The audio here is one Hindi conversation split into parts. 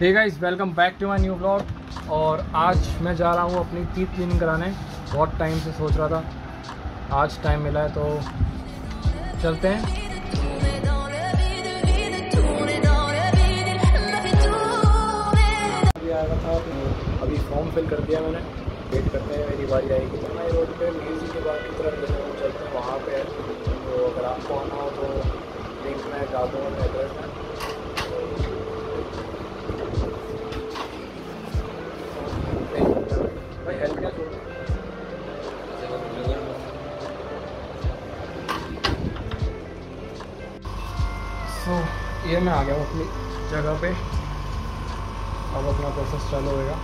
Hey guys welcome back to my new blog और आज मैं जा रहा हूँ अपनी टीथ क्लीनिंग कराने। बहुत टाइम से सोच रहा था। आज टाइम मिला है तो चलते हैं। अभी फॉर्म फिल कर दिया मैंने। वेट करते हैं, मेरी बारी आएगी। तो मैं रोड पे म्यूज़िक के बाद की तरफ़ जैसे चलते हैं, वहाँ पे। तो अगर आपको आना हो तो लिंक में डाल दूँगा एड्रेस में। सो ये मैं आ गया हूँ अपनी जगह पे अब अपना प्रोसेस चालू होएगा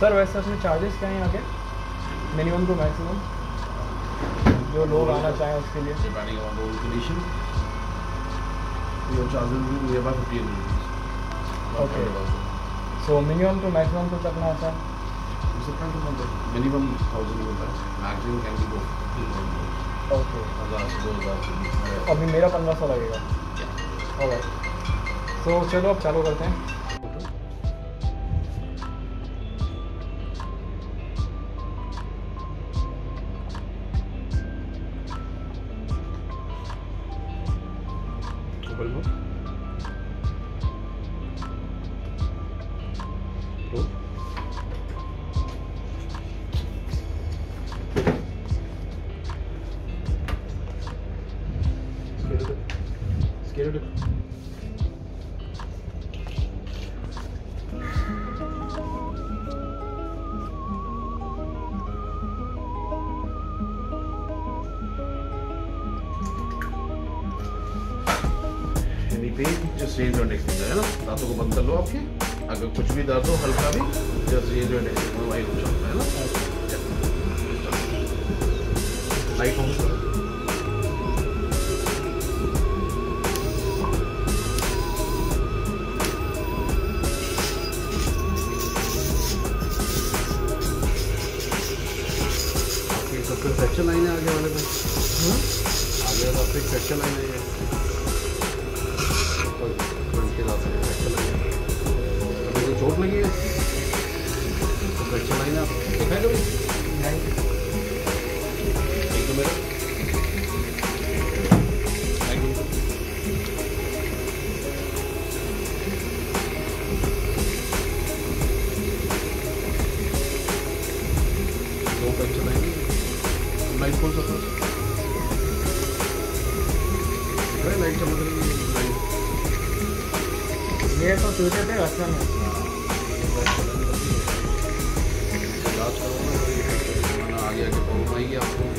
सर वैसे अपने चार्जेस क्या हैं के मिनिमम टू मैक्सिमम जो लोग आना चाहें उसके लिए depending on the condition. Your charges will be about 15 rupees. Okay. So minimum to maximum तो कितना होता है minimum 1000 होता है. Can be go 1500. ओके अभी मेरा पंद्रह सौ लगेगा तो चलो अब चालू करते हैं। Open It pain, just raise your neck है ना दांतों को बंद कर लो आपके अगर कुछ भी दर्द हो हल्का भी your neck finger वही रुक जाता है ना लाइट ऑन करो लाइन है आगे वाले पे। आगे वाला फिर लाइन है ये। फ्रंट के लाइन है। अभी चोट लगी है। अरे लाइट चमक रही है ये तो ट्यूटर थे रखना में आगे आगे प्रॉब्लम आएगी आपको।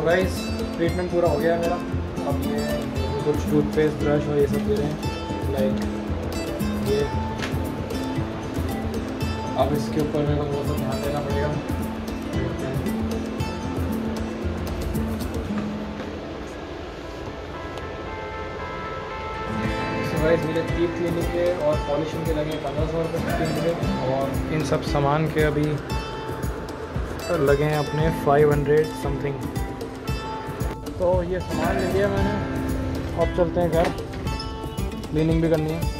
सो गाइस ट्रीटमेंट पूरा हो गया मेरा। अब ये कुछ टूथपेस्ट ब्रश और ये सब दे रहे हैं। लाइक ये। अब इसके ऊपर मेरे को थोड़ा ध्यान देना पड़ेगा। मेरे टीथ क्लिनिक के और पॉलिशिंग के लगे पंद्रह सौ रुपये और इन सब सामान के अभी, लगे हैं अपने फाइव हंड्रेड समथिंग तो ये सामान ले लिया मैंने। अब चलते हैं घर। क्लिनिंग भी करनी है।